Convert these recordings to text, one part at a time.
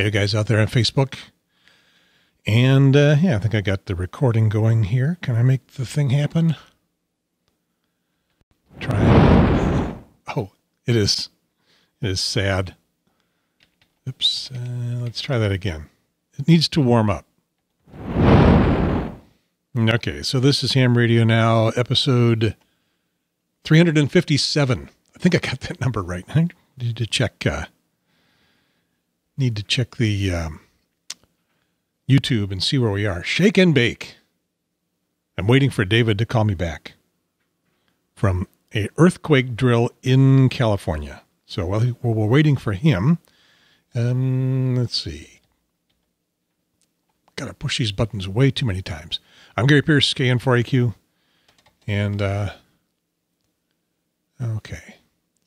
Hey, you guys out there on Facebook. And uh, yeah, I think I got the recording going here. Can I make the thing happen? Try. Oh, it is. It is sad. Oops. Uh, let's try that again. It needs to warm up. Okay, so this is Ham Radio Now, episode 357. I think I got that number right. I need to check. Uh, need to check the um, YouTube and see where we are. Shake and bake. I'm waiting for David to call me back from a earthquake drill in California. So while, we're waiting for him, um, let's see. Got to push these buttons way too many times. I'm Gary Pierce, KN4AQ, and uh, okay,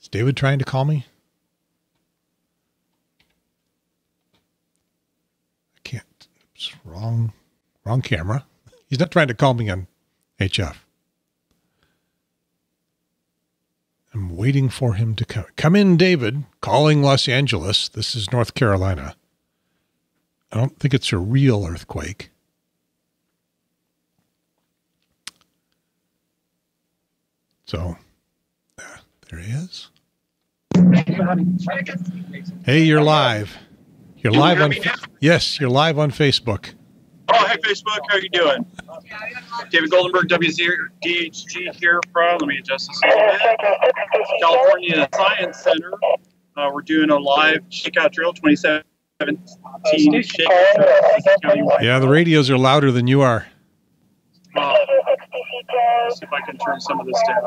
is David trying to call me? I can't. Oops, wrong, wrong camera. He's not trying to call me on HF. I'm waiting for him to come. Come in, David. Calling Los Angeles. This is North Carolina. I don't think it's a real earthquake. So, uh, there he is. Hey, you're live. You're live on. Yes, you're live on Facebook. Hey, Facebook. How are you doing? David Goldenberg, W0DHG here from, let me adjust this a little bit, California Science Center. Uh, we're doing a live shakeout drill, 2017 shakeout. Yeah, the radios are louder than you are. Uh, let's see if I can turn some of this down.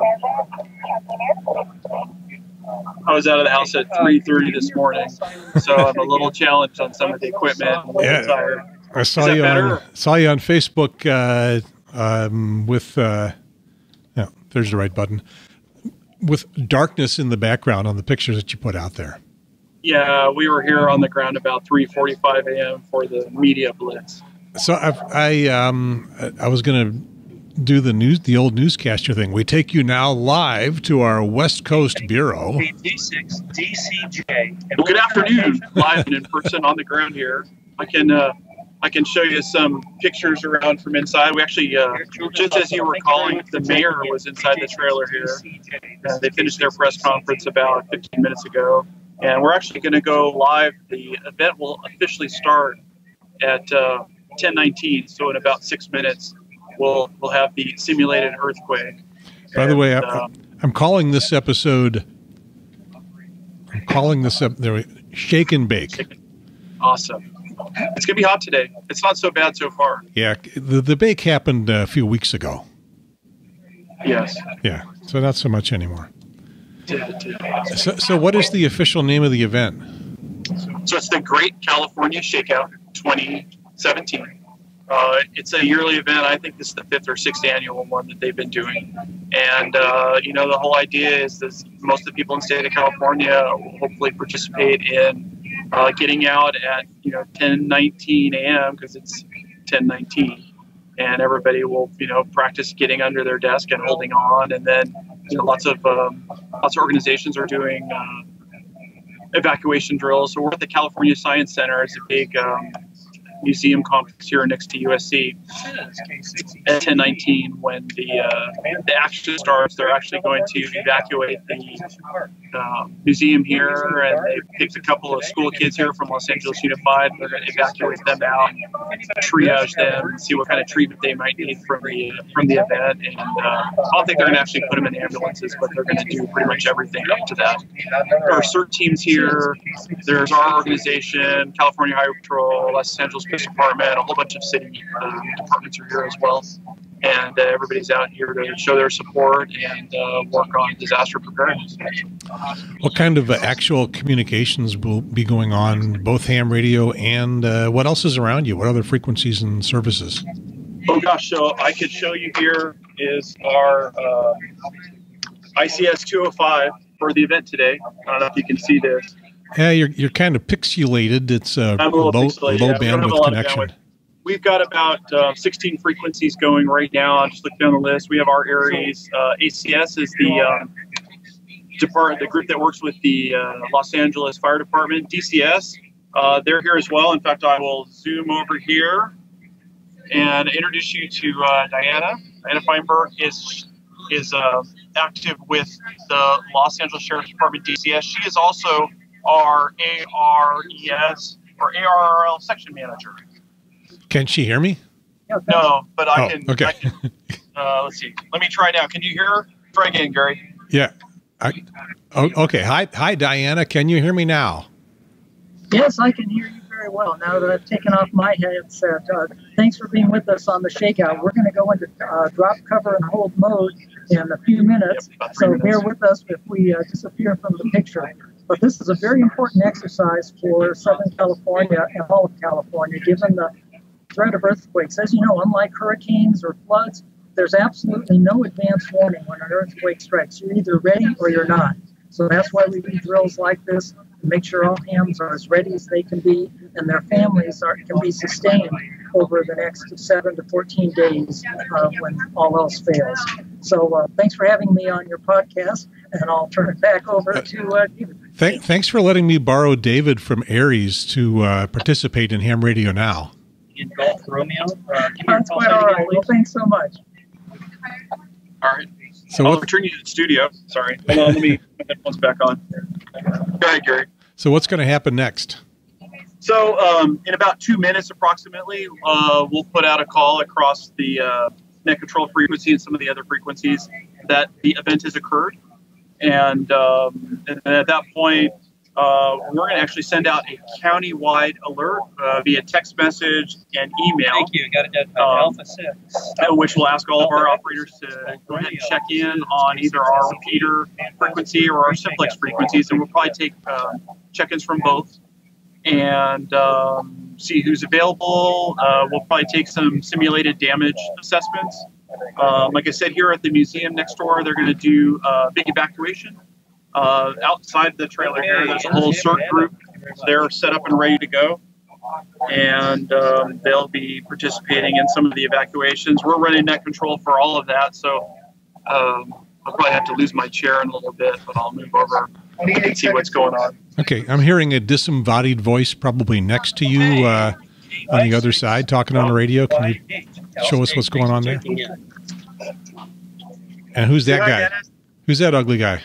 I was out of the house at 3.30 this morning, so I'm a little challenged on some of the equipment. Yeah. I saw you on saw you on Facebook uh, um, with uh, yeah, there's the right button with darkness in the background on the pictures that you put out there. Yeah, we were here on the ground about 3:45 a.m. for the media blitz. So I I um I was going to do the news the old newscaster thing. We take you now live to our West Coast bureau. D6 DCJ. Well, good afternoon, live and in person on the ground here. I can uh, I can show you some pictures around from inside. We actually, uh, just as you were calling, the mayor was inside the trailer here. Uh, they finished their press conference about 15 minutes ago, and we're actually going to go live. The event will officially start at uh, 10:19, so in about six minutes, we'll we'll have the simulated earthquake. By and, the way, I, um, I'm calling this episode. I'm calling this up there. Shake and bake. Awesome. It's gonna be hot today. It's not so bad so far. Yeah, the the bake happened a few weeks ago. Yes. Yeah, so not so much anymore. So, so what is the official name of the event? So it's the Great California Shakeout 2017. Uh, it's a yearly event. I think this is the fifth or sixth annual one that they've been doing. And, uh, you know, the whole idea is that most of the people in the state of California will hopefully participate in uh, getting out at you know 10:19 a.m. because it's 10:19, and everybody will you know practice getting under their desk and holding on, and then you know lots of um, lots of organizations are doing uh, evacuation drills. So we're at the California Science Center. It's a big um, museum complex here next to USC at 1019 when the uh, the action starts. They're actually going to evacuate the uh, museum here, and they picked a couple of school kids here from Los Angeles Unified. They're going to evacuate them out, triage them, and see what kind of treatment they might need from the from the event. And uh, I don't think they're going to actually put them in ambulances, but they're going to do pretty much everything up to that. There are CERT teams here. There's our organization, California Highway Patrol, Los Angeles Police Department, a whole bunch of city uh, departments are here as well. And uh, everybody's out here to show their support and uh, work on disaster preparedness. What kind of uh, actual communications will be going on, both ham radio and uh, what else is around you? What other frequencies and services? Oh gosh, so I could show you here is our uh, ICS 205 for the event today. I don't know if you can see this. Yeah, you're you're kind of pixelated. It's a, a low, low yeah, bandwidth connection. Bandwidth. We've got about uh, 16 frequencies going right now. I'll just looked down the list. We have our ARES. Uh, ACS is the um, department, the group that works with the uh, Los Angeles Fire Department. DCS Uh, they're here as well. In fact, I will zoom over here and introduce you to uh, Diana. Diana Feinberg is is uh, active with the Los Angeles Sheriff's Department DCS. She is also our ARES or ARRL section manager. Can she hear me? No, but I Oh, can. okay. I can uh, let's see. Let me try now. Can you hear? her? Try again, Gary. Yeah. I, oh, okay. Hi, hi, Diana. Can you hear me now? Yes, I can hear you very well now that I've taken off my headset. Uh, thanks for being with us on the shakeout. We're going to go into uh, drop, cover, and hold mode in a few minutes. Yep, So minutes. bear with us if we uh, disappear from the picture. But this is a very important exercise for Southern California and all of California, given the threat of earthquakes. As you know, unlike hurricanes or floods, there's absolutely no advance warning when an earthquake strikes. You're either ready or you're not. So that's why we do drills like this to make sure all hams are as ready as they can be and their families are, can be sustained over the next seven to 14 days uh, when all else fails. So uh, thanks for having me on your podcast, and I'll turn it back over to uh, David. Th- thanks for letting me borrow David from ARES to uh, participate in Ham Radio Now. in Golf Romeo. Uh, give me your That's quite sign all again, right. Well, thanks so much. All right. So I'll what? return you to the studio. Sorry. Hold on. Let me put my headphones back on. Go ahead, Gary. So what's going to happen next? So, um, in about two minutes approximately, uh, we'll put out a call across the uh, net control frequency and some of the other frequencies that the event has occurred. And, um, and at that point, uh, we're going to actually send out a county-wide alert uh, via text message and email, Thank you. Got identified. Um, Alpha 6. uh, which will ask all of our operators to go ahead and check in on either our repeater frequency or our simplex frequencies, and we'll probably take uh, check-ins from both and um, see who's available. Uh, we'll probably take some simulated damage assessments. Um, like I said, here at the museum next door, they're going to do uh, big evacuation. Uh, outside the trailer here, there's a whole CERT group. They're set up and ready to go. And um, they'll be participating in some of the evacuations. We're running net control for all of that, so um, I'll probably have to lose my chair in a little bit, but I'll move over and see what's going on. Okay, I'm hearing a disembodied voice probably next to you uh, on the other side talking on the radio. Can you? Show us what's going on there? And who's that guy? Who's that ugly guy?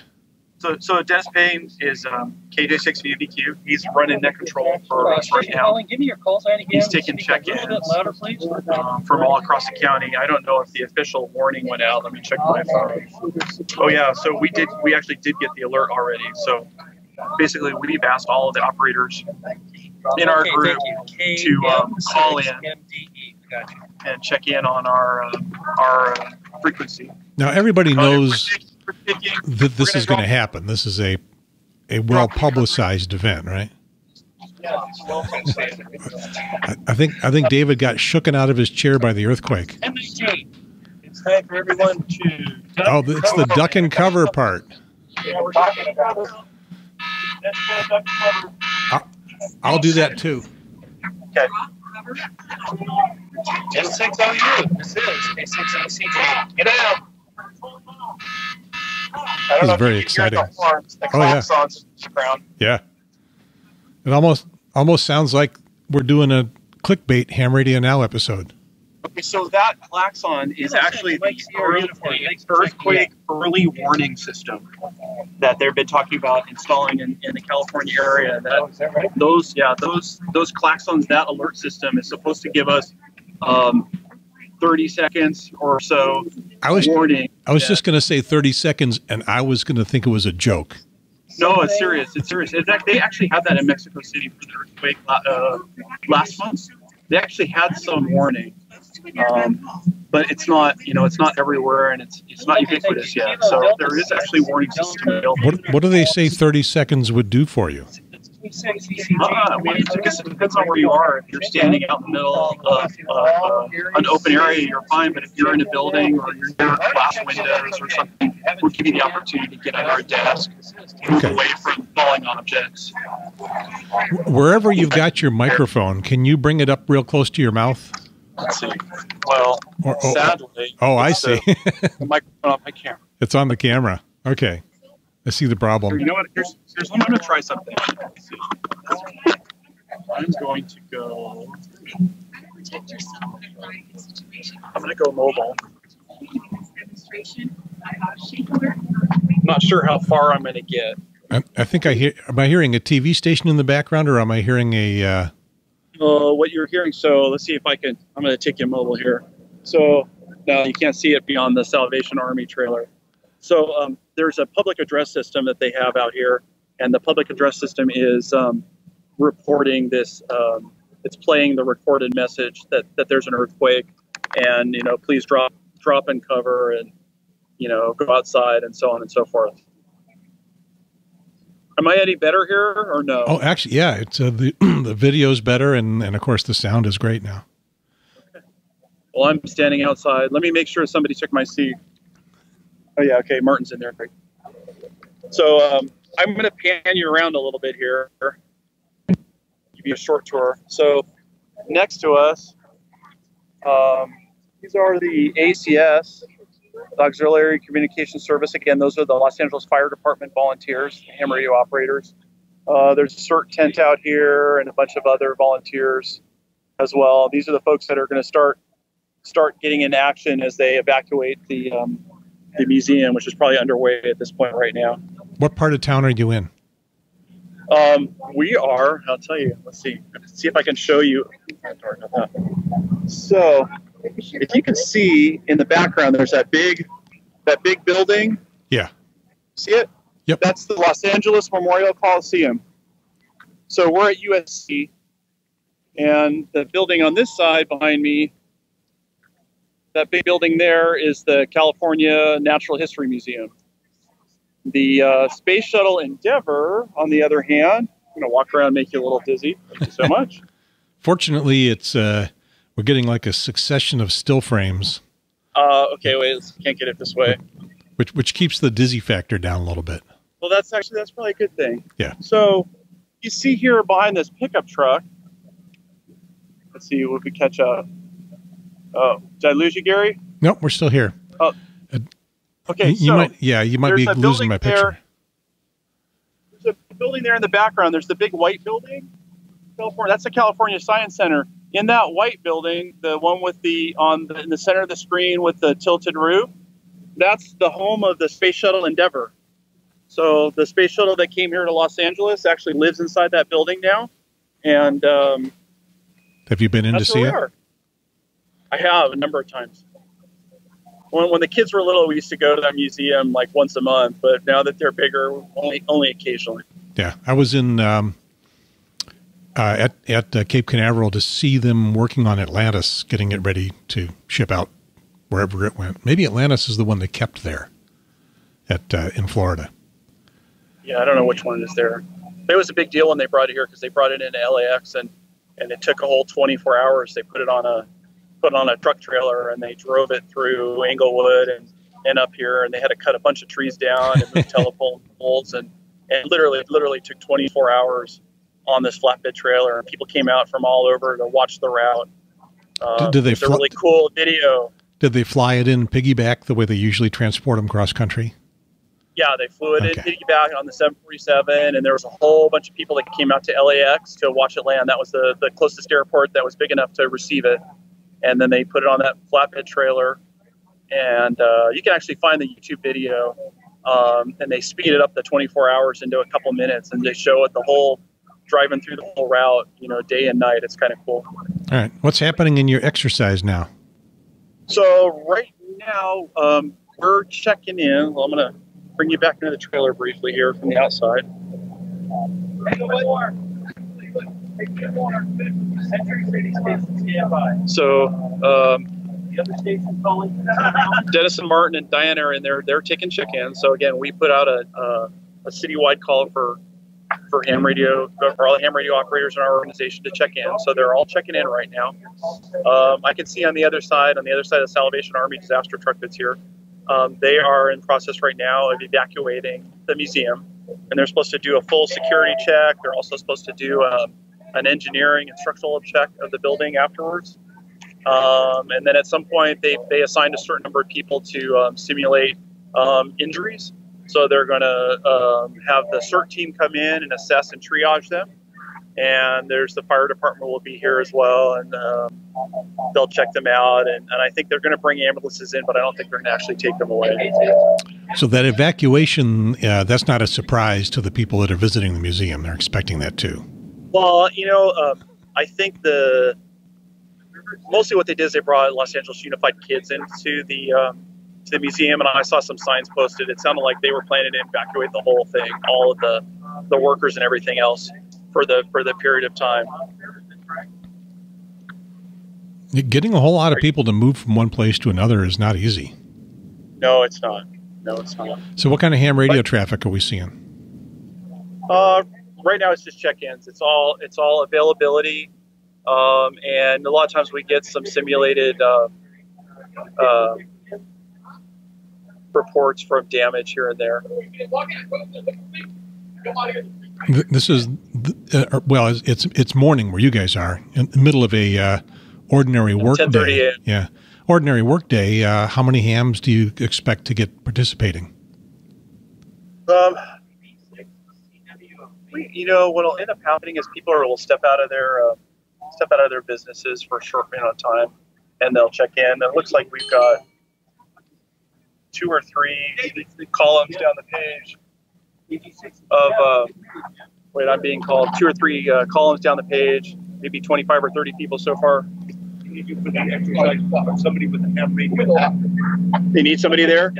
So, so Dennis Payne is um, KJ6VBQ. He's running net control for us right now Give me your call sign again. He's taking Speak a little check-ins. bit louder, please. um, from all across the county. I don't know if the official warning went out. Let me check my phone. Oh yeah, so we did. We actually did get the alert already. So basically, we've asked all of the operators in our group thank you. to, um, KM6 call in. MDE. Got you. and check in on our uh, our uh, frequency. Now everybody knows that this is going to happen. This is a a well publicized event, right? I, I think I think David got shooken out of his chair by the earthquake. M18. It's time for everyone to. Oh, it's the duck and cover part. Yeah, we're talking about it. That's the duck cover. I'll do that too. S6OU. This is A6OCJ. Get out. I This is very you can hear the exciting. horns, the Oh, yeah. the. Yeah, it almost almost sounds like we're doing a clickbait ham radio now episode. Okay, so that klaxon is actually the earthquake, Thanks for checking earthquake early warning system that they've been talking about installing in, in the California area. That Is that right? those yeah those those klaxons that alert system is supposed to give us um, 30 seconds or so I was warning. I was Yeah. just going to say thirty seconds, and I was going to think it was a joke. No, it's serious. It's serious. In fact, they actually had that in Mexico City for the earthquake uh, last month. They actually had some warning, um, but it's not you know it's not everywhere and it's it's not ubiquitous yet. So there is actually warning system available. What what do they say thirty seconds would do for you? Uh, I mean, I guess it depends on where you are. If you're standing out in the middle of uh, uh, an open area, you're fine. But if you're in a building or you're near glass windows or something, we'll give you the opportunity to get under a desk, move Okay. away from falling objects. Wherever you've got your microphone, can you bring it up real close to your mouth? Let's see. Well, Or, oh, sadly, oh, I see. The, the microphone on my camera. it's on the camera. Okay, I see the problem. You know what? Here's, here's I'm going to try something. I'm going to go. Protect yourself in a variety of. I'm going to go mobile. Demonstration. Shake alert. I'm not sure how far I'm going to get. I, I think I hear. Am I hearing a TV station in the background, or am I hearing a? Uh, What you're hearing. So let's see if I can. I'm going to take you mobile here. So now you can't see it beyond the Salvation Army trailer. So um, there's a public address system that they have out here, and the public address system is um, reporting this. Um, it's playing the recorded message that, that there's an earthquake, and you know, please drop drop and cover, and you know, go outside, and so on and so forth. Am I any better here or no? oh, actually, yeah. It's uh, the the video's better, and and of course the sound is great now. Well, I'm standing outside. Let me make sure somebody took my seat. Oh yeah, okay, Martin's in there. Great. So um, I'm going to pan you around a little bit here, give you a short tour. So next to us, um, these are the ACS, Auxiliary Communication Service. Again, those are the Los Angeles Fire Department volunteers, ham radio operators. Uh, there's a CERT tent out here and a bunch of other volunteers as well. These are the folks that are going to start start getting in action as they evacuate the um, the museum, which is probably underway at this point right now. What part of town are you in? Um, we are. I'll tell you. Let's see. See if I can show you. So, if you can see in the background, there's that big, that big building. Yeah. See it? Yep. That's the Los Angeles Memorial Coliseum. So we're at USC, and the building on this side behind me, that big building there is the California Natural History Museum. The uh, Space Shuttle Endeavour, on the other hand, I'm going to walk around and make you a little dizzy. Thank you so much. Fortunately, it's uh, we're getting like a succession of still frames, Uh, okay, wait, can't get it this way. which which keeps the dizzy factor down a little bit. Well, that's actually that's probably a good thing. Yeah. So you see here behind this pickup truck. Let's see if we could catch up. Oh, did I lose you, Gary? Nope, we're still here. Oh. Okay, you, you so might, yeah, you might be losing my there. picture. there's a building there in the background. There's the big white building. California. That's the California Science Center. In that white building, the one with the on the, in the center of the screen with the tilted roof, that's the home of the Space Shuttle Endeavour. So the space shuttle that came here to Los Angeles actually lives inside that building now, and um, Have you been in to see it? I have a number of times. When, when the kids were little, we used to go to that museum like once a month, but now that they're bigger, only only occasionally. Yeah, I was in um, uh, at at uh, Cape Canaveral to see them working on Atlantis, getting it ready to ship out wherever it went. Maybe Atlantis is the one they kept there at uh, in Florida. Yeah, I don't know which one is there. It was a big deal when they brought it here because they brought it into LAX and and it took a whole 24 hours. They put it on a put it on a truck trailer and they drove it through Inglewood and and up here and they had to cut a bunch of trees down and move telephone poles and and literally literally took 24 hours on this flatbed trailer and people came out from all over to watch the route. Uh, Did- did they it's a really cool video. Did they fly it in piggyback the way they usually transport them cross country? Yeah, they flew it Okay. in piggyback on the 747, and there was a whole bunch of people that came out to LAX to watch it land. That was the, the closest airport that was big enough to receive it. And then they put it on that flatbed trailer, and uh, you can actually find the YouTube video. Um, and they speed it up the 24 hours into a couple minutes, and they show it the whole driving through the whole route, you know, day and night. It's kind of cool. All right, what's happening in your exercise now? So right now, um, we're checking in. Well, I'm gonna bring you back into the trailer briefly here from the outside. Century City Station standby. So um, The other station calling. Dennis and Martin and Diana are in there. They're taking check-in. So again, we put out a, a, a citywide call for for ham radio for all the ham radio operators in our organization to check in. So they're all checking in right now. Um, I can see on the other side, on the other side of the Salvation Army disaster truck that's here, um, they are in process right now of evacuating the museum, and they're supposed to do a full security check. They're also supposed to do um, an engineering and structural check of the building afterwards. Um, and then at some point, they, they assigned a certain number of people to um, simulate um, injuries. So they're going to um, have the CERT team come in and assess and triage them. and there's the fire department will be here as well, and um, they'll check them out. And, and I think they're going to bring ambulances in, but I don't think they're going to actually take them away. So that evacuation, uh, that's not a surprise to the people that are visiting the museum. They're expecting that too. Well, you know, um, I think the mostly what they did is they brought Los Angeles Unified Kids into the um, to the museum, and I saw some signs posted. It sounded like they were planning to evacuate the whole thing, all of the the workers and everything else for the for the period of time. Getting a whole lot of people to move from one place to another is not easy. No, it's not. No, it's not. So, what kind of ham radio traffic are we seeing? Uh, right now, it's just check-ins. It's all it's all availability, um, and a lot of times we get some simulated uh, uh, reports from damage here and there. This is uh, well, it's- it's it's morning where you guys are in the middle of a uh, ordinary work day. Yeah, ordinary work day. Uh, how many hams do you expect to get participating? Um, we, you know, what'll end up happening is people will step out of their uh, step out of their businesses for a short amount of time, and they'll check in. It looks like we've got two or three columns down the page of. Uh, wait, I'm being called. Two or three uh, columns down the page. Maybe 25 or 30 people so far. Somebody with a ham radio. They need somebody there.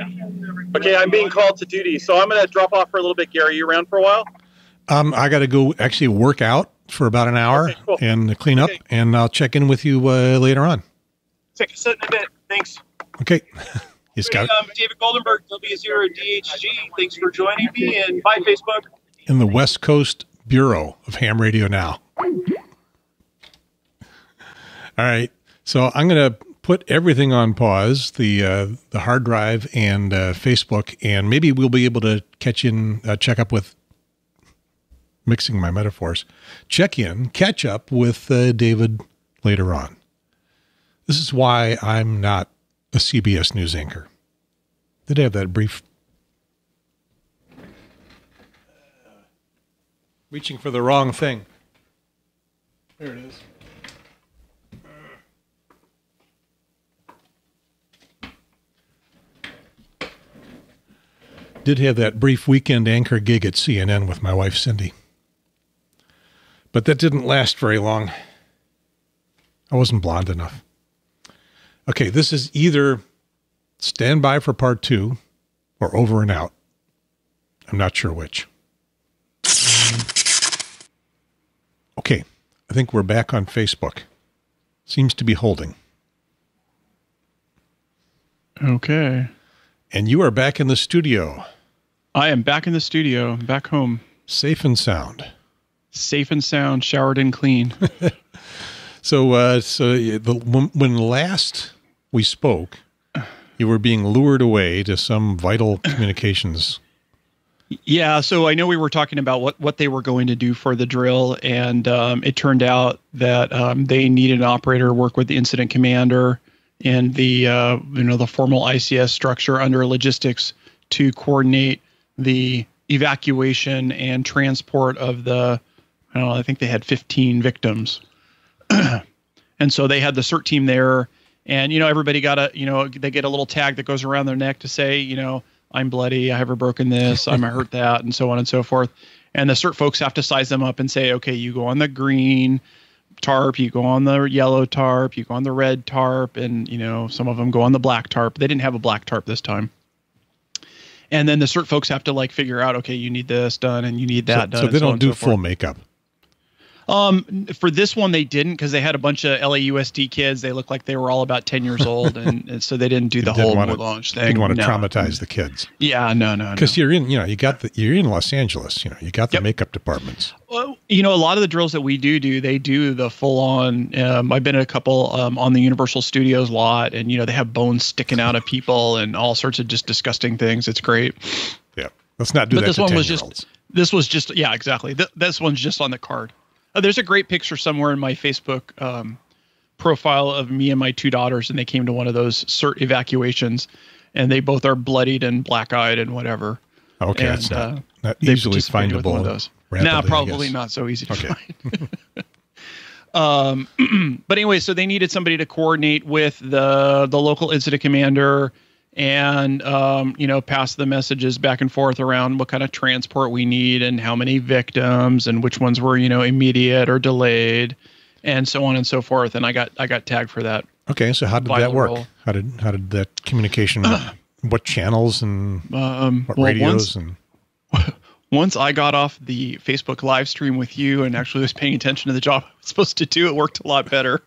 Okay, I'm being called to duty, so I'm going to drop off for a little bit. Gary, you around for a while? Um, I got to go actually work out for about an hour Okay, cool. and clean up, Okay. and I'll check in with you uh, later on. Take a sit in a bit. Thanks. Okay, you Scott. Um, David Goldenberg, W0 DHG. Thanks for joining me, and bye, Facebook. in the West Coast Bureau of Ham Radio now. All right, so I'm going to put everything on pause the uh, the hard drive and uh, Facebook, and maybe we'll be able to catch in, uh, check up with mixing my metaphors, check in, catch up with uh, David later on. This is why I'm not a CBS News anchor. Did I have that brief reaching for the wrong thing. There it is. Did have that brief weekend anchor gig at CNN with my wife Cindy. But that didn't last very long. I wasn't blonde enough. Okay, this is either stand by for part two or over and out. I'm not sure which. Okay, I think we're back on Facebook. Seems to be holding. Okay. And you are back in the studio, I am back in the studio, back home, safe and sound. safe and sound, showered and clean. So, uh, so the, when, last we spoke, you were being lured away to some vital communications. yeah, so I know we were talking about what, what they were going to do for the drill, and um, it turned out that um, they needed an operator to work with the incident commander and the uh, you know the formal ICS structure under logistics to coordinate the evacuation and transport of the I don't know, I think they had 15 victims. and so they had the CERT team there and you know everybody got a you know they get a little tag that goes around their neck to say, you know, I'm bloody, I have a broken this, I'm a hurt that and so on and so forth. And the CERT folks have to size them up and say, okay, you go on the green tarp, you go on the yellow tarp, you go on the red tarp, and you know some of them go on the black tarp. They didn't have a black tarp this time. And then the CERT folks have to like figure out, okay, you need this done and you need So, that done. so they don't and do so full makeup. Um, for this one they didn't because they had a bunch of LAUSD kids. They looked like they were all about ten years old, and, and so they didn't do the Didn't whole wanna- launch thing. Didn't want to No. traumatize the kids Yeah, no, no, no. because you're in, you know, you got the you're in Los Angeles. You know, you got the Yep. makeup departments. Well, you know, a lot of the drills that we do do, they do the full on. Um, I've been at a couple um, on the Universal Studios lot, and you know they have bones sticking out of people and all sorts of just disgusting things. It's great. Yeah, let's not do but that. this to one was 10-year-olds. just this was just yeah exactly. Th- this one's just on the card. Uh, there's a great picture somewhere in my Facebook um, profile of me and my two daughters, and they came to one of those cert evacuations, and they both are bloodied and black eyed and whatever. okay. and, It's not, uh, not easily participated with one of findable those. rapidly. nah, probably not so easy to Okay. find. um, but anyway, so they needed somebody to coordinate with the the local incident commander and um, you know pass the messages back and forth around what kind of transport we need and how many victims and which ones were you know immediate or delayed and so on and so forth. And I got I got tagged for that. Okay, so how did that work? role. How did how did that communication? what channels and Um, what well, radios once, and once I got off the Facebook live stream with you and actually was paying attention to the job I was supposed to do, it worked a lot better.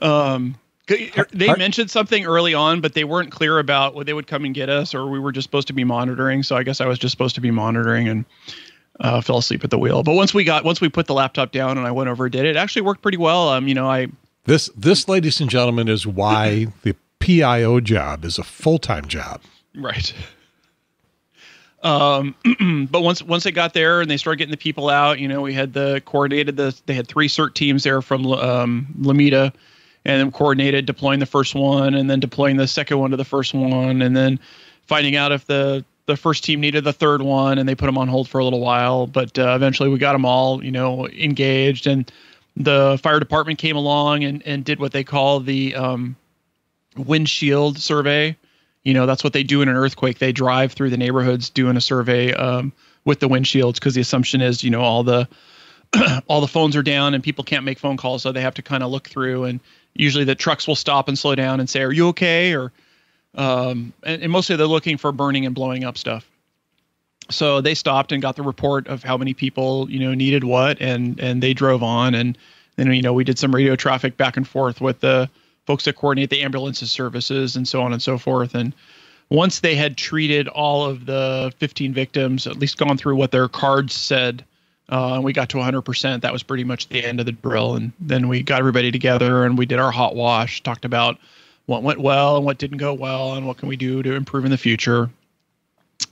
Um, they mentioned something early on, but they weren't clear about what they would come and get us, or we were just supposed to be monitoring. So I guess I was just supposed to be monitoring and uh, fell asleep at the wheel. But once we got once we put the laptop down and I went over and did it, it actually worked pretty well. Um, you know, I this this, ladies and gentlemen, is why the PIO job is a full time job. Right. Um, but once once it got there and they started getting the people out, you know, we had the coordinated the they had three CERT teams there from um, Lomita, and then coordinated deploying the first one and then deploying the second one to the first one, and then finding out if the the first team needed the third one, and they put them on hold for a little while. But uh, eventually, we got them all, you know, engaged, and the fire department came along and and did what they call the um, windshield survey you know that's what they do in an earthquake they drive through the neighborhoods doing a survey um, with the windshields because the assumption is you know all the all the phones are down and people can't make phone calls so they have to kind of look through and usually the trucks will stop and slow down and say are you okay? or um, and, and mostly they're looking for burning and blowing up stuff. So they stopped and got the report of how many people you know needed what and and they drove on. And then you know we did some radio traffic back and forth with the folks that coordinate the ambulances services and so on and so forth. And once they had treated all of the 15 victims at least gone through what their cards said uh, and we got to 100% that was pretty much the end of the drill and then we got everybody together and we did our hot wash talked about what went well and what didn't go well and what can we do to improve in the future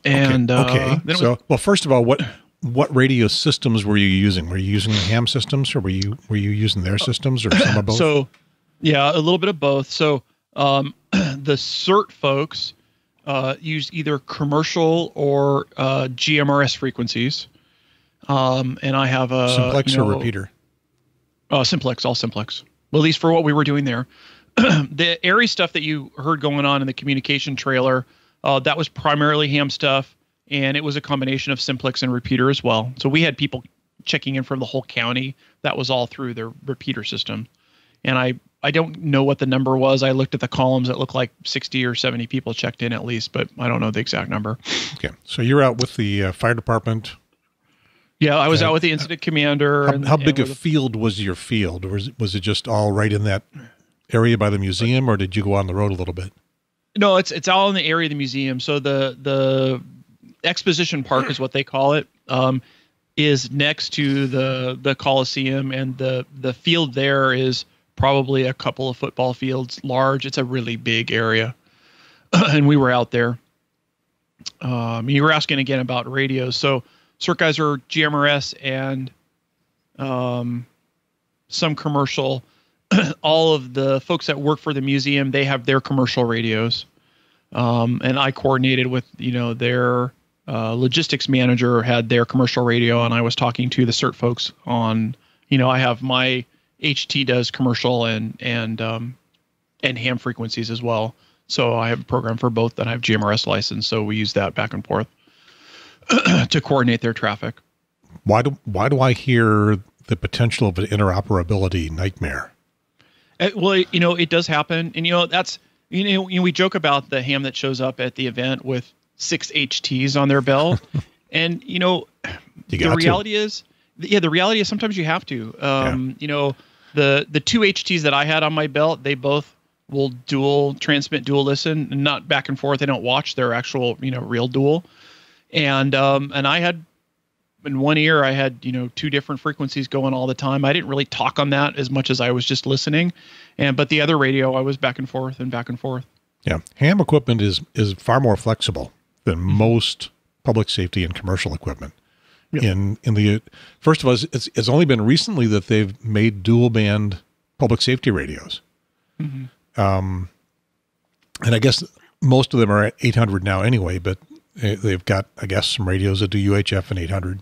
and okay, uh, okay. then so was, well, first of all, what what radio systems were you using? Were you using the ham systems, or were you were you using their systems, or some of both? So, yeah, a little bit of both. So, um, the CERT folks uh, use either commercial or uh, GMRS frequencies, um, and I have a simplex you know, or repeater? Uh, simplex, all simplex. Well, at least for what we were doing there. the airy stuff that you heard going on in the communication trailer, uh, that was primarily ham stuff, and it was a combination of simplex and repeater as well. So we had people checking in from the whole county. That was all through their repeater system. And I, I don't know what the number was. I looked at the columns. It looked like 60 or 70 people checked in at least, but I don't know the exact number. Okay, so you're out with the uh, fire department. Yeah, I was out with the incident commander. How, and- how big a the- field was your field? Was it, was it just all right in that area by the museum, or did you go on the road a little bit? No, it's it's all in the area of the museum. So the the exposition park is what they call it. Um, is next to the the Coliseum, and the the field there is probably a couple of football fields large. It's a really big area, and we were out there. Um, you were asking again about radios. So Are GMRS and um, some commercial. All of the folks that work for the museum, they have their commercial radios um, and I coordinated with you know their uh, logistics manager had their commercial radio, and I was talking to the CERT folks on you know I have my HT does commercial and and um, and ham frequencies as well. So I have a program for both that I have GMRS license, so we use that back and forth to coordinate their traffic. Why do why do I hear the potential of an interoperability nightmare? Uh, well, you know, it does happen, and you know that's you know, you know we joke about the ham that shows up at the event with six HTs on their belt, and you know, You the got to. reality is, yeah, the reality is sometimes you have to. Um, You know, the the two HTs that I had on my belt, they both will dual transmit, dual listen, and not back and forth. They don't watch their actual, you know, real dual. And um, and I had in one ear, I had you know two different frequencies going all the time. I didn't really talk on that as much as I was just listening, and but the other radio, I was back and forth and back and forth. Yeah, ham equipment is is far more flexible than Mm-hmm. most public safety and commercial equipment. In in the first of all, it's it's only been recently that they've made dual band public safety radios. Mm-hmm. Um, and I guess most of them are at 800 now anyway, but they've got I guess some radios that do UHF and 800.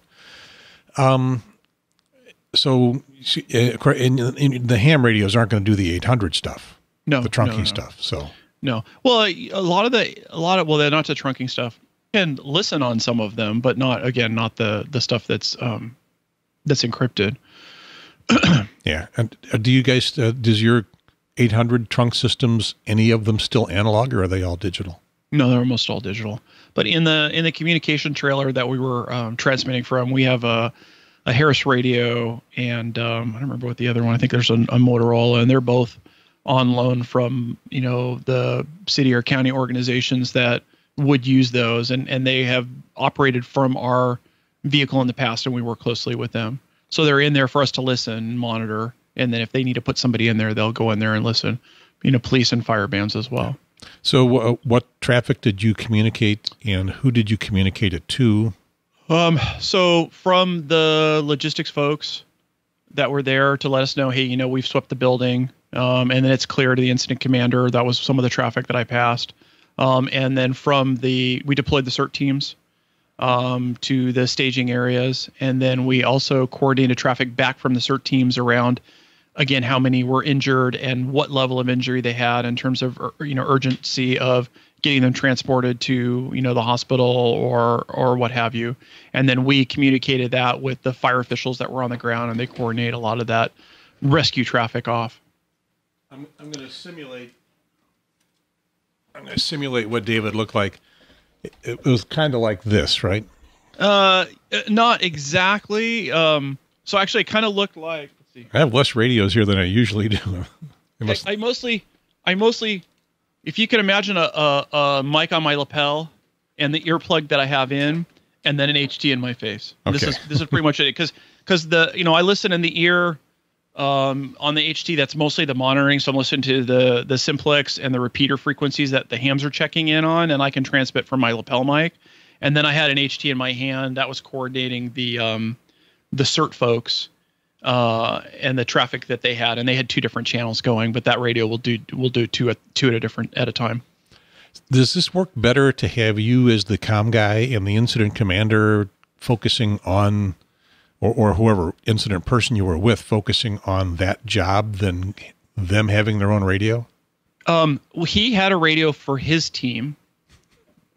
Um, so in, in the ham radios aren't going to do the 800 stuff, No, the trunking no, no, stuff. So No. Well, a lot of the a lot of well, they're not the trunking stuff. You can listen on some of them, but not again, not the the stuff that's um that's encrypted. yeah. And uh, do you guys uh, does your 800 trunk systems any of them still analog or are they all digital? No, they're almost all digital. But in the in the communication trailer that we were um, transmitting from, we have a a Harris radio and um, I don't remember what the other one. I think there's a, a Motorola, and they're both on loan from you know the city or county organizations that would use those, and and they have operated from our vehicle in the past, and we work closely with them. So they're in there for us to listen, monitor, and then if they need to put somebody in there, they'll go in there and listen. You know, police and fire bands as well. So uh, what traffic did you communicate and who did you communicate it to? Um, so from the logistics folks that were there to let us know, hey, you know, we've swept the building, um, and then it's clear to the incident commander. That was some of the traffic that I passed. Um, and then from the, we deployed the CERT teams um, to the staging areas, and then we also coordinated traffic back from the CERT teams around, again, how many were injured and what level of injury they had in terms of, you know, urgency of getting them transported to you know the hospital or or what have you and then we communicated that with the fire officials that were on the ground and they coordinate a lot of that rescue traffic off I'm, I'm going to simulate. I'm going to simulate what David looked like. It, it was kind of like this, right? uh not exactly um so actually it kind of looked like I have less radios here than I usually do. I, must- I mostly i mostly if you can imagine a, a, a mic on my lapel and the earplug that i have in and then an ht in my face Okay. this is this is pretty much it because because the you know i listen in the ear um, on the HT, that's mostly the monitoring. So I'm listening to the the simplex and the repeater frequencies that the hams are checking in on, and I can transmit from my lapel mic. And then I had an HT in my hand that was coordinating the um, the CERT folks uh, and the traffic that they had, and they had two different channels going. But that radio will do will do two at two at a different at a time. Does this work better to have you as the com guy and the incident commander focusing on, or, or whoever incident person you were with focusing on that job than them having their own radio? Um, well, he had a radio for his team.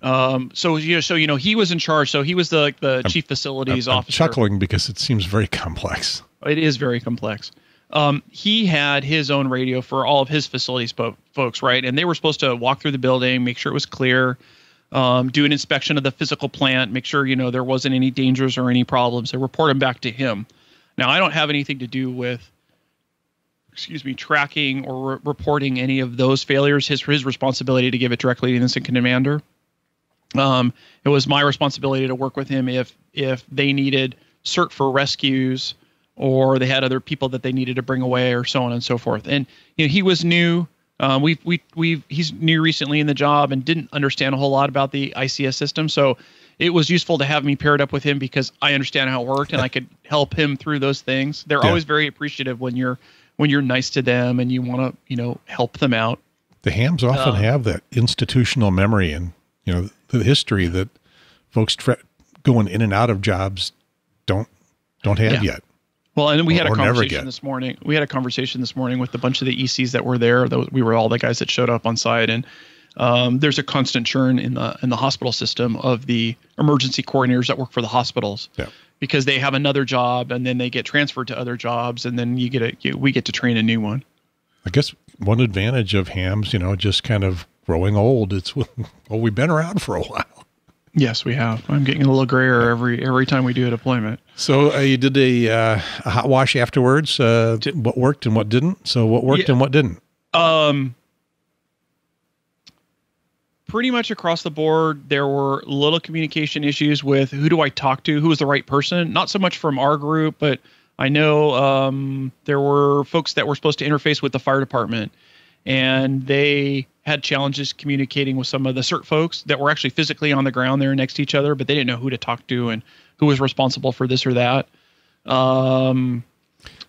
Um, so you know, so you know, he was in charge. So he was the like the chief facilities I'm officer. chuckling because it seems very complex. It is very complex. Um, he had his own radio for all of his facilities po- folks, right? And they were supposed to walk through the building, make sure it was clear, um, do an inspection of the physical plant, make sure you know there wasn't any dangers or any problems, and report them back to him. Now, I don't have anything to do with, excuse me, tracking or re- reporting any of those failures. His his responsibility to give it directly to the incident commander. Um, it was my responsibility to work with him if if they needed cert for rescues or they had other people that they needed to bring away or so on and so forth. And you know, he was new. Um, we we we he's new recently in the job and didn't understand a whole lot about the ICS system. So it was useful to have me paired up with him because I understand how it worked and I could help him through those things. They're Yeah. always very appreciative when you're when you're nice to them and you want to you know help them out. The hams often Uh, have that institutional memory and you know the history that folks tra- going in and out of jobs don't don't have Yeah. yet. Well, and we Or- had a conversation this morning. We had a conversation this morning with a bunch of the ECs that were there. Those, we were all the guys that showed up on site, and um, there's a constant churn in the in the hospital system of the emergency coordinators that work for the hospitals. Yeah. Because they have another job, and then they get transferred to other jobs, and then you get a you, we get to train a new one. I guess one advantage of hams, you know, just kind of growing old. It's well, we've been around for a while. Yes, we have. I'm getting a little grayer every every time we do a deployment. So uh, you did a, uh, a hot wash afterwards. Uh, what worked and what didn't. So what worked Yeah. and what didn't. Um, pretty much across the board, there were little communication issues with who do I talk to, who is the right person. Not so much from our group, but I know um, there were folks that were supposed to interface with the fire department, and they had challenges communicating with some of the CERT folks that were actually physically on the ground there next to each other, but they didn't know who to talk to and who was responsible for this or that. Um,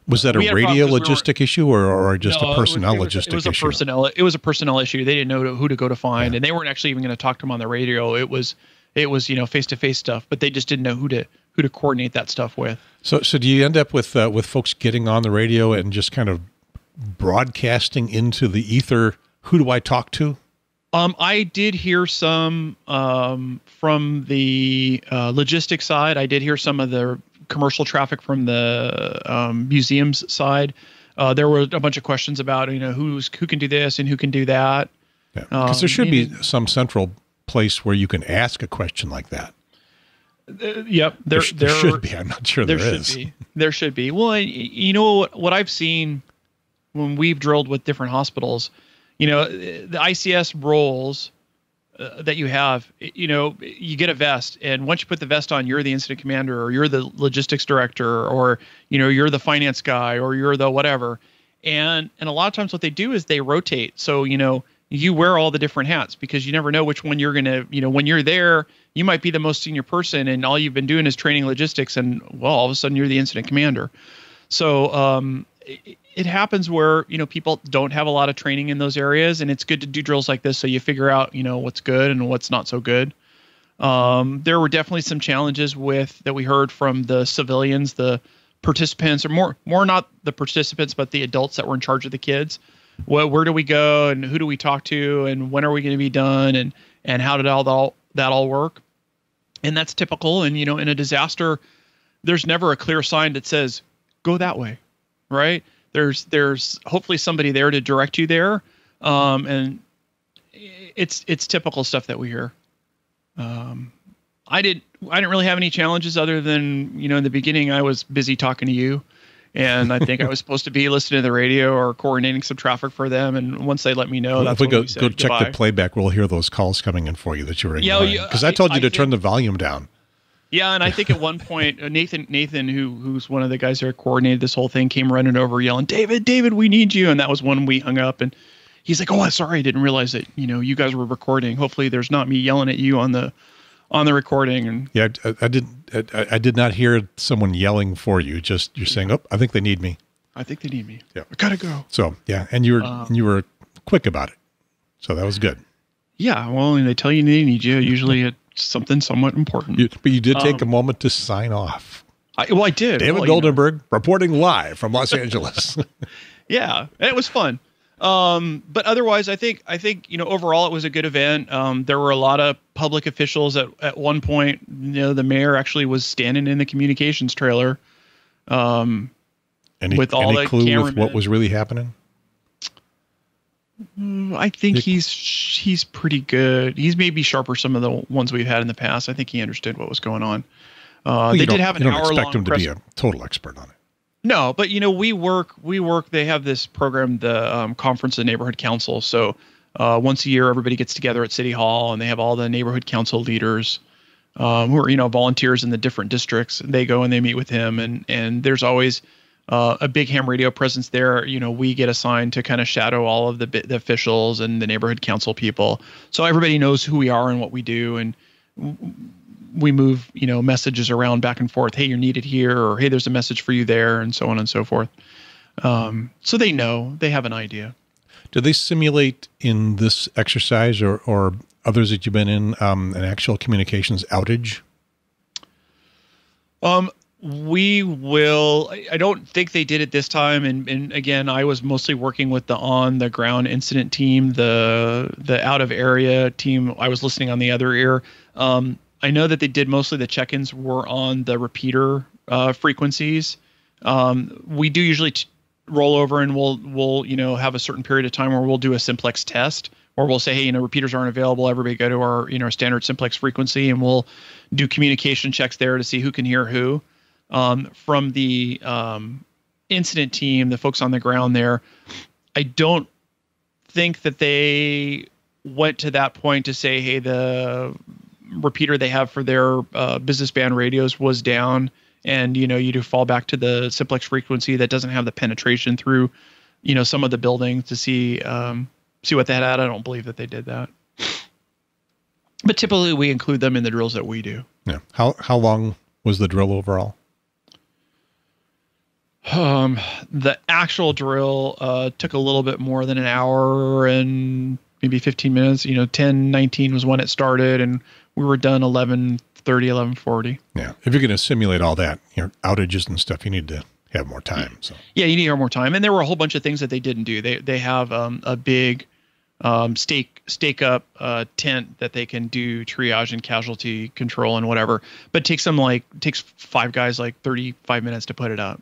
Was that a radio a 'cause we logistic issue or, or just no, a personnel it was, logistic It was a issue? personnel. It was a personnel issue. They didn't know who to go to find, and they weren't actually even going to talk to them on the radio. It was, it was you know face to face stuff, but they just didn't know who to who to coordinate that stuff with. So, so do you end up with uh, with folks getting on the radio and just kind of broadcasting into the ether? Who do I talk to? Um, I did hear some um, from the uh, logistics side. I did hear some of the commercial traffic from the um, museums side. Uh, there were a bunch of questions about you know who's who can do this and who can do that. Yeah, because there should be some central place where you can ask a question like that. Uh, yep, there, There, there should be. I'm not sure there there should be. There should be. Well, you know what, what I've seen when we've drilled with different hospitals, you know, the ICS roles uh, that you have, you know, you get a vest, and once you put the vest on, you're the incident commander, or you're the logistics director, or you know, you're the finance guy, or you're the whatever. And and a lot of times, what they do is they rotate. So you know, you wear all the different hats because you never know which one you're gonna. You know, when you're there, you might be the most senior person, and all you've been doing is training logistics, and well, all of a sudden you're the incident commander. So um, it, it happens where you know people don't have a lot of training in those areas, and it's good to do drills like this so you figure out you know what's good and what's not so good. Um, there were definitely some challenges with that we heard from the civilians, the participants, or more more not the participants, but the adults that were in charge of the kids. Well, where do we go, and who do we talk to, and when are we going to be done, and and how did all that all, that all work? And that's typical. And you know, in a disaster, there's never a clear sign that says go that way, right? There's there's hopefully somebody there to direct you there, um, and it's it's typical stuff that we hear. Um, I didn't I didn't really have any challenges other than you know in the beginning I was busy talking to you, and I think I was supposed to be listening to the radio or coordinating some traffic for them. And once they let me know, Well, that's if we go we go check the playback, we'll hear those calls coming in for you that you were Yeah, ignoring. yeah, Because I, I- told you I to turn the volume down. Yeah, and I think at one point uh, Nathan Nathan who who's one of the guys that coordinated this whole thing came running over yelling, "David, David, we need you." And that was when we hung up and he's like, "Oh, I'm sorry. I didn't realize that, you know, you guys were recording. Hopefully there's not me yelling at you on the on the recording and Yeah, I, I did. I, I did not hear someone yelling for you. Just you're saying, "Oh, I think they need me." I think they need me. Yeah. I got to go. So yeah, and you were Um, you were quick about it. So that was good. Yeah, well, and they tell you they need you. Usually it's something somewhat important. You, but you did take Um, a moment to sign off. I, well, I did. David Well, you know. Goldenberg reporting live from Los Angeles. yeah and it was fun um, but otherwise i think i think you know overall it was a good event. Um, there were a lot of public officials at, at one point you know the mayor actually was standing in the communications trailer um, any With all any the clue with what was really happening? i think he's he's pretty good. He's maybe sharper some of the ones we've had in the past. I think he understood what was going on. Uh, Well, they did have an you don't hour expect long him to press be a total expert on it. No, but you know, we work. We work. They have this program, the um, Conference of Neighborhood Council. So uh, once a year, everybody gets together at City Hall, and they have all the neighborhood council leaders um, who are you know volunteers in the different districts. They go and they meet with him, and and there's always uh, a big ham radio presence there. You know, we get assigned to kind of shadow all of the, the officials and the neighborhood council people, so everybody knows who we are and what we do, and we move you know messages around back and forth hey you're needed here or hey there's a message for you there and so on and so forth. Um, so they know they have an idea. Do they simulate in this exercise or, or others that you've been in um, an actual communications outage? um, we will I- don't think they did it this time and, and again i was mostly working with the on the ground incident team the the out of area team. I was listening on the other ear. Um, i know that they did mostly the check-ins were on the repeater uh, frequencies. Um, we do usually t- roll over and we'll we'll you know have a certain period of time where we'll do a simplex test or we'll say hey you know repeaters aren't available. Everybody go to our you know standard simplex frequency and we'll do communication checks there to see who can hear who. Um, from the um, incident team the folks on the ground there i don't think that they went to that point to say hey the repeater they have for their uh, business band radios was down. And you know you do fall back to the simplex frequency that doesn't have the penetration through you know some of the buildings to see um, see what that had. I don't believe that they did that. But typically we include them in the drills that we do. Yeah. How how long was the drill overall? um, the actual drill uh, took a little bit more than an hour and maybe 15 minutes. You know 10 19 was when it started and we were done 11 12:30, 11:40. Yeah. If you're going to simulate all that, you know, outages and stuff, you need to have more time. So Yeah, you need more time. And there were a whole bunch of things that they didn't do. They they have um, a big um, stake stake up uh, tent that they can do triage and casualty control and whatever. But it takes them like takes five guys like 35 minutes to put it up.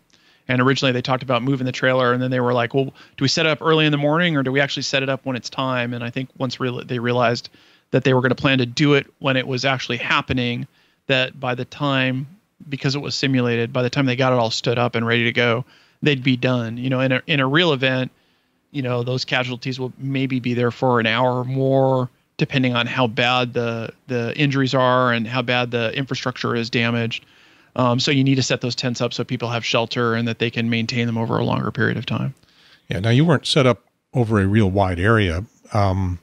And originally they talked about moving the trailer, and then they were like, "Well, do we set it up early in the morning, or do we actually set it up when it's time?" And I think once real they realized that they were going to plan to do it when it was actually happening, that by the time because it was simulated, by the time they got it all stood up and ready to go, they'd be done. You know, in a in a real event, you know, those casualties will maybe be there for an hour or more, depending on how bad the the injuries are and how bad the infrastructure is damaged. Um, so you need to set those tents up so people have shelter and that they can maintain them over a longer period of time. yeah. Now you weren't set up over a real wide area. Um,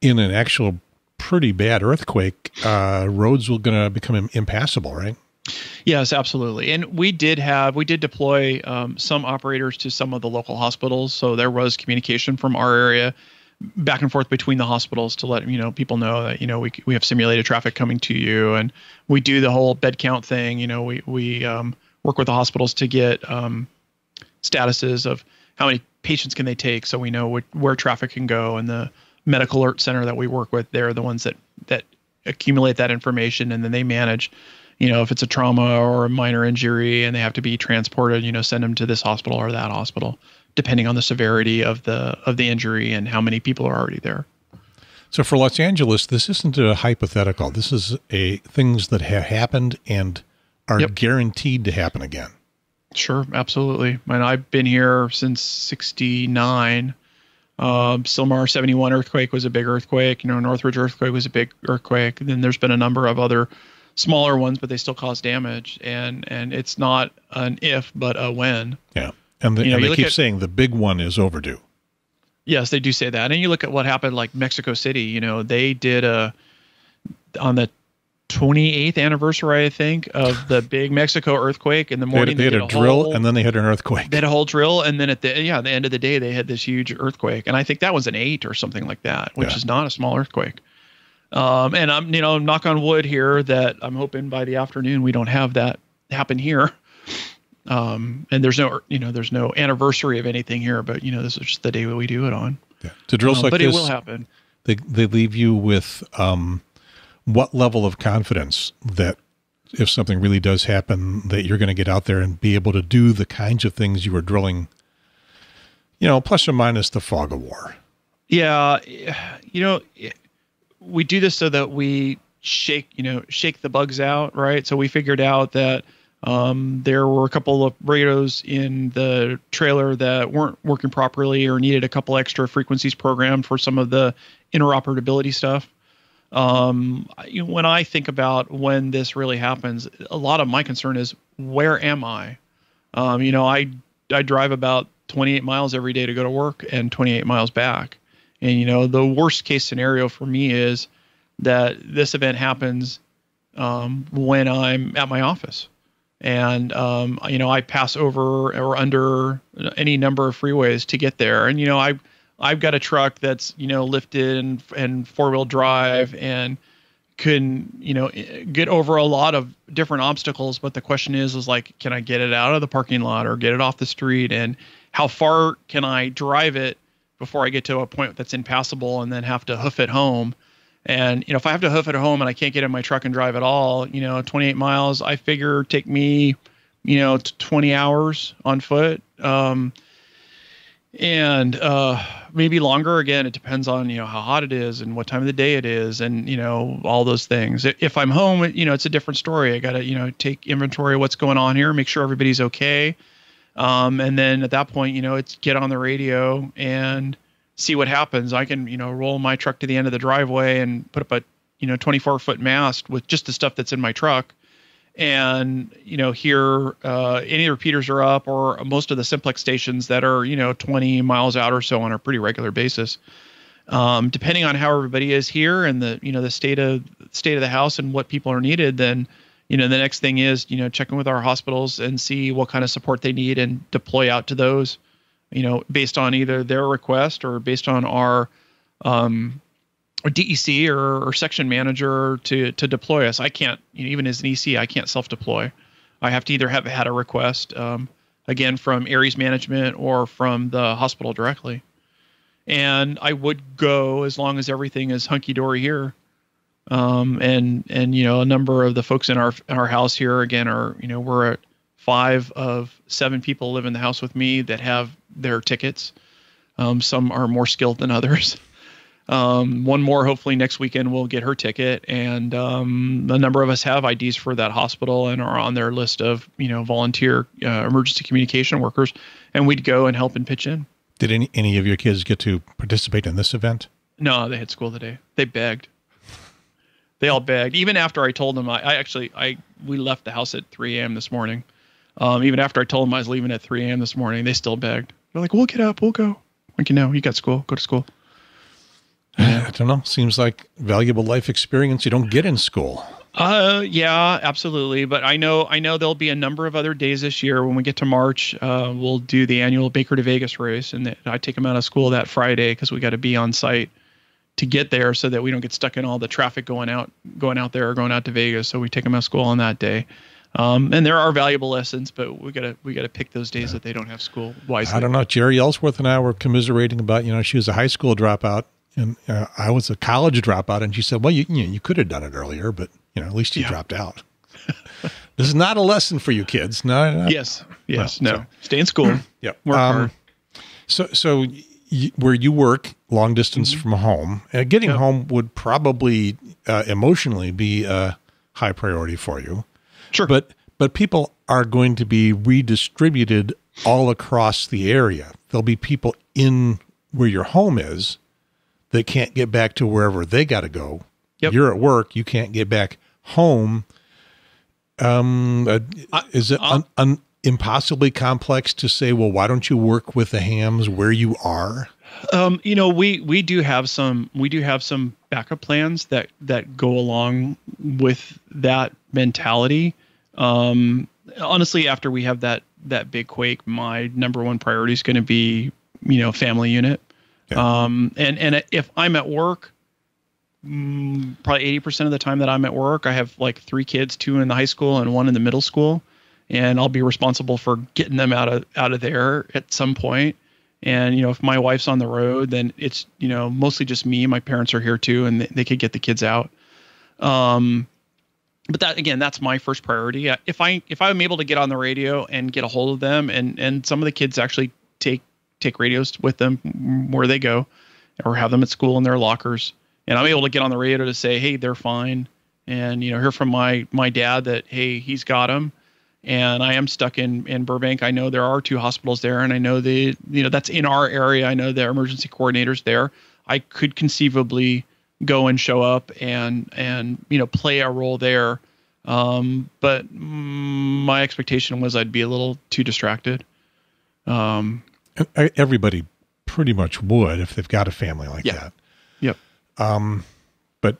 in an actual pretty bad earthquake, uh, roads were going to become impassable, right? Yes, absolutely. And we did have we did deploy um, some operators to some of the local hospitals, so there was communication from our area back and forth between the hospitals to let you know people know that you know we we have simulated traffic coming to you, and we do the whole bed count thing. You know, we we um, work with the hospitals to get um, statuses of how many patients can they take, so we know wh- where traffic can go, and the medical alert center that we work with, they're the ones that that accumulate that information, and then they manage you know, if it's a trauma or a minor injury and they have to be transported, you know, send them to this hospital or that hospital, depending on the severity of the of the injury and how many people are already there. So for Los Angeles, this isn't a hypothetical. This is a things that have happened and are Yep. guaranteed to happen again. Sure, absolutely. And I've been here since '69. Um, Sylmar 71 earthquake was a big earthquake. You know, Northridge earthquake was a big earthquake. And Then there's been a number of other smaller ones, but they still cause damage. And and it's not an if, but a when. Yeah. And, the, You know, and they keep at- saying the big one is overdue. Yes, they do say that. And you look at what happened, like Mexico City. You know, they did a on the 28th anniversary, I think, of the big Mexico earthquake. In the They had, morning, they had did a drill whole- and then they had an earthquake. they had a whole drill, and then at the yeah, the end of the day, they had this huge earthquake, and I think that was an eight or something like that, which Yeah. is not a small earthquake. Um, and I'm you know knock on wood here that I'm hoping by the afternoon we don't have that happen here. Um, and there's no you know there's no anniversary of anything here, but you know this is just the day that we do it on. Yeah. To drills Um, like but this, it will happen. they they leave you with um, what level of confidence that if something really does happen, that you're going to get out there and be able to do the kinds of things you were drilling. You know, plus or minus the fog of war. Yeah, you know, we do this so that we shake, you know, shake the bugs out, right? So we figured out that um, there were a couple of radios in the trailer that weren't working properly or needed a couple extra frequencies programmed for some of the interoperability stuff. Um, you know, when I think about when this really happens, a lot of my concern is where am I? Um, you know, I I drive about 28 miles every day to go to work and 28 miles back. And you know, the worst case scenario for me is that this event happens um, when I'm at my office, and um, you know, I pass over or under any number of freeways to get there. And you know, I I've got a truck that's you know lifted and and four wheel drive and can you know get over a lot of different obstacles. But the question is is like can i get it out of the parking lot or get it off the street? And how far can i drive it before i get to a point that's impassable and then have to hoof it home? And you know if i have to hoof it home and i can't get in my truck and drive at all you know 28 miles i figure take me you know t- 20 hours on foot. Um and uh maybe longer again it depends on you know how hot it is and what time of the day it is and you know all those things. If i'm home you know it's a different story. I gotta you know take inventory of what's going on here make sure everybody's okay. Um, and then at that point you know it's get on the radio and see what happens. I can you know roll my truck to the end of the driveway and put up a you know 24 foot mast with just the stuff that's in my truck and you know here uh, any repeaters are up or most of the simplex stations that are you know 20 miles out or so on a pretty regular basis. Um, depending on how everybody is here and the you know the state of state of the house and what people are needed then you know the next thing is you know checking with our hospitals and see what kind of support they need and deploy out to those you know based on either their request or based on our um, or DEC or, or section manager to to deploy us. I can't you know, even as an EC, I can't self deploy. I have to either have had a request um, again from ARES management or from the hospital directly. And I would go as long as everything is hunky dory here. Um, and and you know a number of the folks in our our house here again are you know we're at five of seven people live in the house with me that have their tickets. Um, some are more skilled than others. Um, one more, hopefully next weekend, we'll get her ticket, and um, a number of us have IDs for that hospital and are on their list of you know volunteer uh, emergency communication workers, and we'd go and help and pitch in. Did any any of your kids get to participate in this event? No, they had school today. They begged. They all begged. Even after I told them, I, I actually I we left the house at 3 a.m. this morning. Um, even after I told them I was leaving at 3 a.m. this morning, they still begged. They're like, "We'll get up, we'll go." Like, you know, you got school, go to school. I don't know. Seems like valuable life experience you don't get in school. Uh, yeah, absolutely. But I know, I know there'll be a number of other days this year when we get to March. Uh, we'll do the annual Baker to Vegas race, and I take them out of school that Friday because we got to be on site to get there so that we don't get stuck in all the traffic going out, going out there or going out to Vegas. So we take them out of school on that day. Um, and there are valuable lessons, but we gotta we gotta pick those days that they don't have school wisely. I don't know. Jeri Ellsworth and I were commiserating about you know she was a high school dropout and uh, I was a college dropout, and she said, "Well, you you, know, you could have done it earlier, but you know at least you Yeah. dropped out." this is not a lesson for you kids. No. no. Yes, yes, no. so- Stay in school. Yep. Work Um, hard. So, so y- where you work, long distance from home, uh, getting Mm-hmm. Yep. home would probably uh, emotionally be a high priority for you. Sure. But but people are going to be redistributed all across the area. There'll be people in where your home is that can't get back to wherever they got to go. Yep. You're at work, you can't get back home. Um, uh, is it un, un, impossibly complex to say? Well, why don't you work with the hams where you are? Um, you know, we we do have some we do have some backup plans that that go along with that mentality. Um, honestly, after we have that that big quake, my number one priority is going to be you know family unit. Um, and and if I'm at work, mm, probably eighty percent of the time that I'm at work, I have like three kids, two in the high school and one in the middle school, and I'll be responsible for getting them out of out of there at some point. And you know, if my wife's on the road, then it's you know mostly just me. My parents are here too, and they, they could get the kids out. Um, but that again, that's my first priority. If I if I'm able to get on the radio and get a hold of them, and and some of the kids actually take take radios with them where they go, or have them at school in their lockers, and I'm able to get on the radio to say, hey, they're fine, and you know, hear from my my dad that hey, he's got them, and I am stuck in in Burbank. I know there are two hospitals there, and I know the you know that's in our area. I know the emergency coordinators there. I could conceivably go and show up and and you know play a role there, um, but my expectation was I'd be a little too distracted. Um, Everybody pretty much would if they've got a family like Yeah. that. yep. but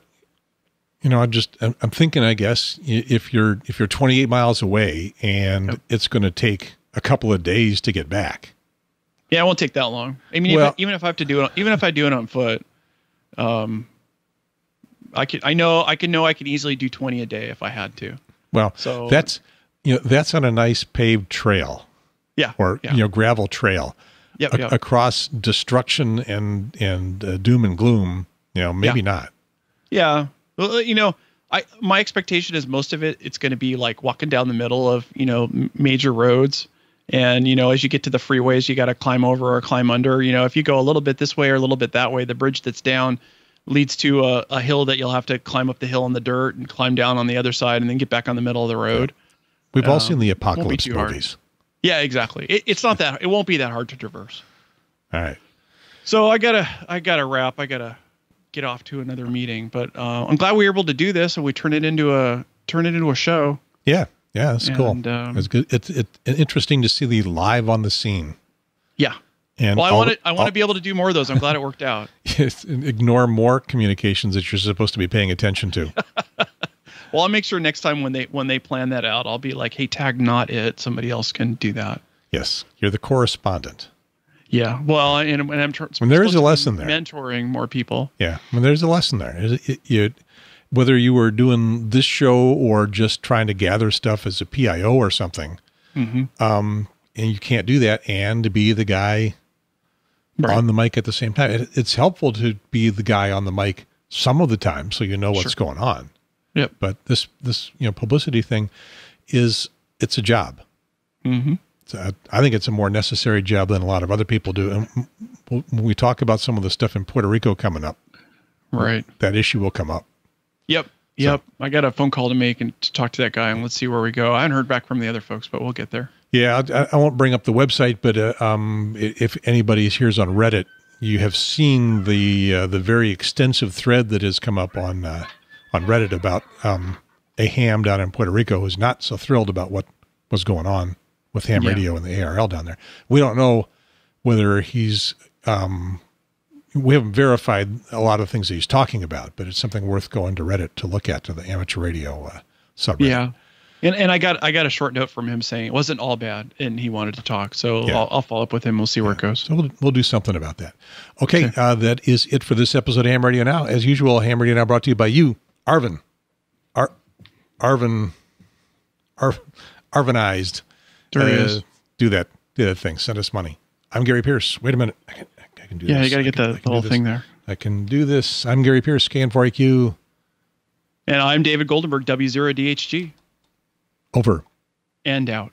you know, I'm just I'm, I'm thinking. I guess if you're if you're 28 miles away and Yep. it's going to take a couple of days to get back. Yeah, it won't take that long. I mean, Well- if, even if I have to do it, even if I do it on foot, um, I could. I know I can know I could easily do twenty a day if I had to. Well, So- that's you know that's on a nice paved trail Yeah. or yeah. you know gravel trail Yep, A- yep. across destruction and and uh, doom and gloom. You know, maybe Yeah. not. Yeah. Well, uh, you know, I my expectation is most of it it's going to be like walking down the middle of you know m- major roads, and you know as you get to the freeways, you got to climb over or climb under. You know, if you go a little bit this way or a little bit that way, the bridge that's down leads to a, a hill that you'll have to climb up the hill in the dirt and climb down on the other side and then get back on the middle of the road. We've all Um, seen the apocalypse movies. hard. Yeah, exactly. It, it's not that it won't be that hard to traverse. All right. So I gotta I gotta wrap. I gotta get off to another meeting. But uh, I'm glad we were able to do this and we turn it into a turn it into a show. Yeah. Yeah. That's cool. Um, it's good. It's it's interesting to see the live on the scene. Yeah. And Well, I want to I want to be able to do more of those. I'm glad it worked out. Ignore more communications that you're supposed to be paying attention to. Well, I'll make sure next time when they when they plan that out, I'll be like, hey, tag not it. Somebody else can do that. yes, you're the correspondent. Yeah. Well, and, and I'm tr- And there is a lesson there. Mentoring more people. Yeah, mean, there's a lesson there. It- it- you- whether you were doing this show or just trying to gather stuff as a PIO or something, hmm um, and you can't do that and to be the guy Right. on the mic at the same time. It, it's helpful to be the guy on the mic some of the time so you know what's Sure. going on. Yep. But this this you know publicity thing is it's a job. hmm It's a, I think it's a more necessary job than a lot of other people do. And when we talk about some of the stuff in Puerto Rico coming up, Right. that issue will come up. Yep. Yep. I got a phone call to make and to talk to that guy, and let's see where we go. I haven't heard back from the other folks, but we'll get there. Yeah, I, I won't bring up the website, but uh, um, if anybody here's on Reddit, you have seen the uh, the very extensive thread that has come up on uh, on Reddit about um, a ham down in Puerto Rico who's not so thrilled about what was going on with ham Yeah. radio and the ARRL down there. We don't know whether he's um, we haven't verified a lot of things that he's talking about, but it's something worth going to Reddit to look at to the amateur radio uh, subreddit. Yeah. And, and I got I got a short note from him saying it wasn't all bad and he wanted to talk. So Yeah. I'll, I'll follow up with him. We'll see where it goes. So we'll, we'll do something about that. Okay, Uh, that is it for this episode of Ham Radio Now. As usual, Ham Radio Now brought to you by you, ARVN. Ar- ARVN. Ar- Arvinized. There he Uh, is. Do that. Do that thing. Send us money. I'm Gary Pearce. Wait a minute. I can, I can do Yeah, this. you got to get can- the, the whole thing there. I can do this. I'm Gary Pearce, KN4AQ. And I'm David Goldenberg, W0DHG, Over. and out.